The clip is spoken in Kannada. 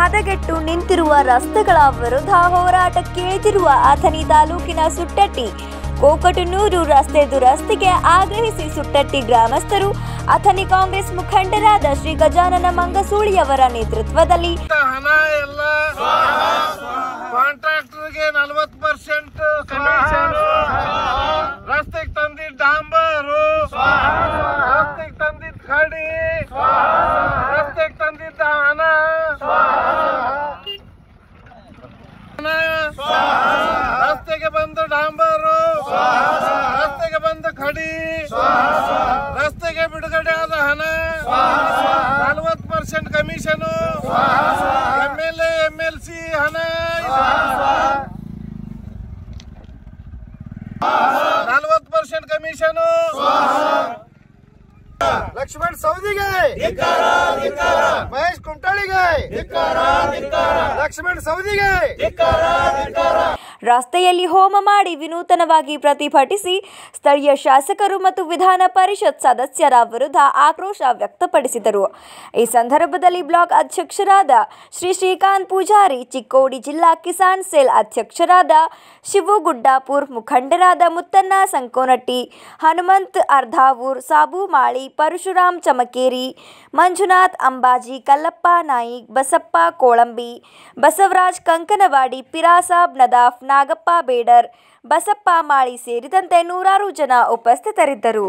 ಹದಗೆಟ್ಟು ನಿಂತಿರುವ ರಸ್ತೆಗಳ ವಿರುದ್ಧ ಹೋರಾಟಕ್ಕೆ ಇಳಿದಿರುವ ಅಥಣಿ ತಾಲೂಕಿನ ಸುಟ್ಟಟ್ಟಿ. ಕೋಕಟನೂರು ರಸ್ತೆ ದುರಸ್ತಿಗೆ ಆಗ್ರಹಿಸಿ ಸುಟ್ಟಟ್ಟಿ ಗ್ರಾಮಸ್ಥರು, ಅಥಣಿ ಕಾಂಗ್ರೆಸ್ ಮುಖಂಡರಾದ ಶ್ರೀ ಗಜಾನನ ಮಂಗಸೂಳಿಯವರ ನೇತೃತ್ವದಲ್ಲಿ. ನಲ್ವತ್ percent commission M L A M L C ಹಣ ನಲ್ವತ್ ಪರ್ಸೆಂಟ್ ಕಮಿಷನ್ ಲಕ್ಷ್ಮಣ್ ಸೌದಿಗೆ ಮಹೇಶ್ ಕುಮಟಾಳಿಗೆ ಲಕ್ಷ್ಮಣ್ ಸೌದಿಗೆ ರಸ್ತೆಯಲ್ಲಿ ಹೋಮ ಮಾಡಿ ವಿನೂತನವಾಗಿ ಪ್ರತಿಭಟಿಸಿ ಸ್ಥಳೀಯ ಶಾಸಕರು ಮತ್ತು ವಿಧಾನ ಪರಿಷತ್ ಸದಸ್ಯರ ವಿರುದ್ಧ ಆಕ್ರೋಶ ವ್ಯಕ್ತಪಡಿಸಿದರು. ಈ ಸಂದರ್ಭದಲ್ಲಿ ಬ್ಲಾಕ್ ಅಧ್ಯಕ್ಷರಾದ ಶ್ರೀ ಶ್ರೀಕಾಂತ್ ಪೂಜಾರಿ, ಚಿಕ್ಕೋಡಿ ಜಿಲ್ಲಾ ಕಿಸಾನ್ ಸೆಲ್ ಅಧ್ಯಕ್ಷರಾದ ಶಿವು ಗುಡ್ಡಾಪುರ್ ಮುಖಂಡರಾದ ಮುತ್ತಣ್ಣ ಸಂಕೋನಟ್ಟಿ, ಹನುಮಂತ್ ಅರ್ಧಾವೂರ್ ಸಾಬುಮಾಳಿ ಪರಶುರಾಮ್ ಚಮಕೇರಿ, ಮಂಜುನಾಥ್ ಅಂಬಾಜಿ, ಕಲ್ಲಪ್ಪ ನಾಯಿಕ್, ಬಸಪ್ಪ ಕೋಳಂಬಿ, ಬಸವರಾಜ್ ಕಂಕನವಾಡಿ, ಪಿರಾಸಾಬ್ ನದಾಫ್ ನಾಗಪ್ಪ ಬೇಡರ್ ಬಸಪ್ಪ ಮಾಳಿ ಸೇರಿದಂತೆ ನೂರಾರು ಜನ ಉಪಸ್ಥಿತರಿದ್ದರು.